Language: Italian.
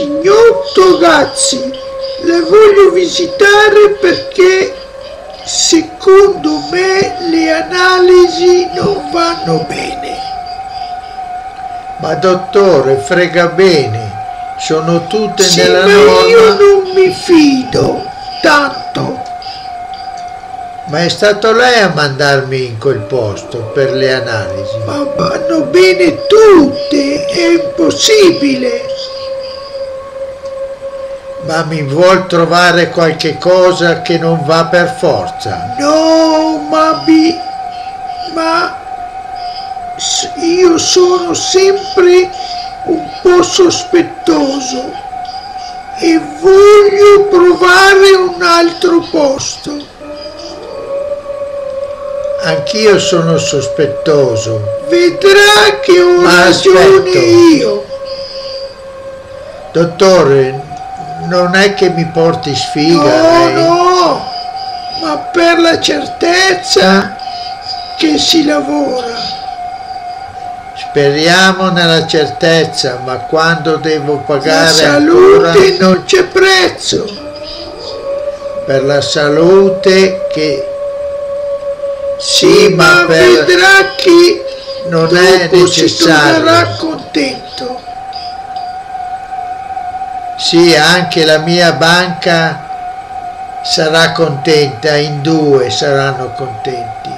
Signor Togazzi, la voglio visitare perché secondo me le analisi non vanno bene. Ma dottore, frega bene, sono tutte Sì, nella ma norma. io non mi fido tanto. Ma è stato lei a mandarmi in quel posto per le analisi. Ma vanno bene tutte, è impossibile. Ma mi vuol trovare qualche cosa che non va per forza? No, ma bi... ma io sono sempre un po' sospettoso e voglio provare un altro posto. Anch'io sono sospettoso. Vedrà che ho Ma ragione aspetto. io. Dottore, non è che mi porti sfiga No, lei? no, ma per la certezza che si lavora. Speriamo nella certezza, ma quando devo La pagare salute ancora non c'è prezzo. per la salute che Sì, ma, per- vedrà che non è necessario. contento. Sì, anche la mia banca sarà contenta, in due saranno contenti.